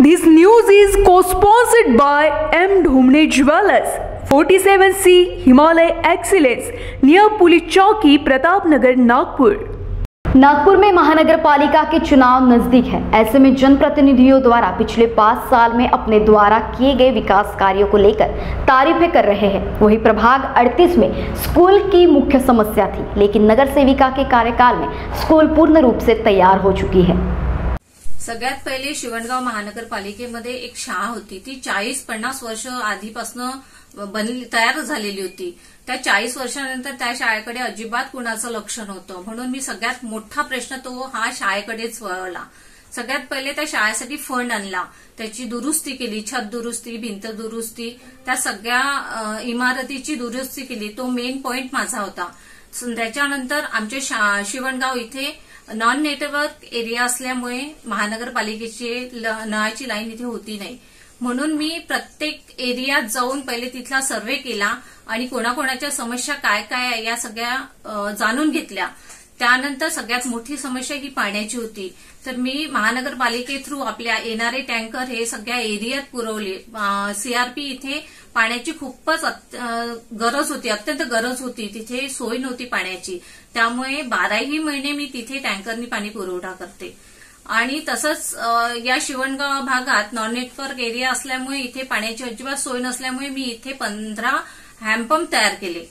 This news is co-sponsored by M. Dhumne Jewelers, 47C Himalay Excellence, near Police Chowki, Pratapnagar, Nagpur. Nagpur में महानगर पालिका के चुनाव नज़दीक है ऐसे में जनप्रतिनिधियों द्वारा पिछले पाँच साल में अपने द्वारा किए गए विकास कार्यों को लेकर तारीफें कर रहे हैं वही प्रभाग 38 में स्कूल की मुख्य समस्या थी लेकिन नगर सेविका के कार्यकाल में स्कूल पूर्ण रूप से तैयार हो चुकी है सगळ्यात पहिले शिवणगाव महानगरपालिकेमध्ये एक शाळा होती. ती चाळीस पन्नास वर्ष आधीपासून बनली तयार झालेली होती. त्या चाळीस वर्षानंतर त्या शाळेकडे अजिबात कुणाचं लक्ष नव्हतं. म्हणून मी सगळ्यात मोठा प्रश्न तो हा शाळेकडेच वळवला. सगळ्यात पहिले त्या शाळेसाठी फंड आणला. त्याची दुरुस्ती केली छत दुरुस्ती भिंत दुरुस्ती. त्या सगळ्या इमारतीची दुरुस्ती केली. तो मेन पॉइंट माझा होता. त्याच्यानंतर आमचे शा- शिवणगाव इथे नॉन नेटवर्क एरिया असल्यामुळे महानगरपालिकेची नळाची लाईन इथे होती नाही. म्हणून मी प्रत्येक एरियात जाऊन पहिले तिथला सर्व्हे केला आणि कोणाकोणाच्या समस्या काय काय या सगळ्या जाणून घेतल्या. त्यानंतर सगळ्यात मोठी समस्या ही पाण्याची होती. तर मी महानगरपालिके थ्रू आपल्या येणारे टँकर हे सगळ्या एरियात पुरवले. सीआरपी इथे पाण्याची खूपच गरज होती अत्यंत गरज होती. तिथे सोय नव्हती पाण्याची. त्यामुळे बाराही महिने मी तिथे टँकरनी पाणी पुरवठा करते. आणि तसंच या शिवणगाव भागात नॉन नेटवर्क एरिया असल्यामुळे इथे पाण्याची अजिबात सोय नसल्यामुळे मी इथे पंधरा हँडपंप तयार केले.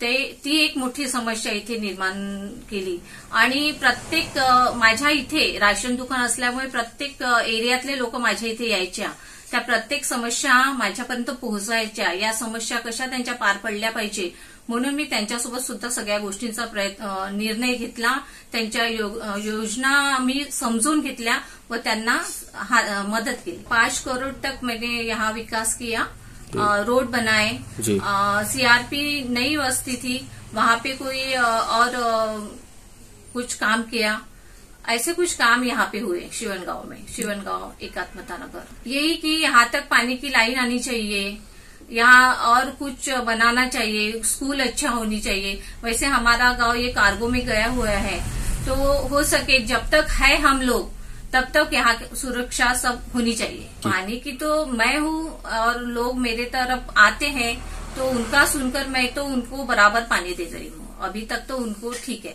ते ती एक मोठी समस्या इथे निर्माण केली. आणि प्रत्येक माझ्या इथे राशन दुकान असल्यामुळे प्रत्येक एरियातले लोक माझ्या इथे यायच्या. त्या प्रत्येक समस्या माझ्यापर्यंत पोहोचायच्या. या समस्या कशा त्यांच्या पार पडल्या पाहिजे? म्हणून मी त्यांच्यासोबत सुद्धा सगळ्या गोष्टींचा प्रयत्न निर्णय घेतला. त्यांच्या योजना मी समजून घेतल्या व त्यांना हा- मदत केली. पाच करोड तक मैंने यहाँ विकास किया. रोड बनाए। सीआरपी नई बस्ती थी वहाँ पे कोई और कुछ काम किया। ऐसे कुछ काम यहाँ पे हुए शिवन गाँव में शिवन गाँव एकात्मता नगर। यही कि यहाँ तक पानी की लाइन आनी चाहिए यहाँ और कुछ बनाना चाहिए स्कूल अच्छा होनी चाहिए। वैसे हमारा गाँव ये कार्गो में गया हुआ है तो हो सके जब तक है हम लोग तब तक यहाँ की सुरक्षा सब होनी चाहिए। पानी की तो मैं हूँ और लोग मेरे तरफ़ आते हैं तो उनका सुनकर मैं तो उनको बराबर पानी दे रही हूँ। अभी तक तो उनको ठीक है।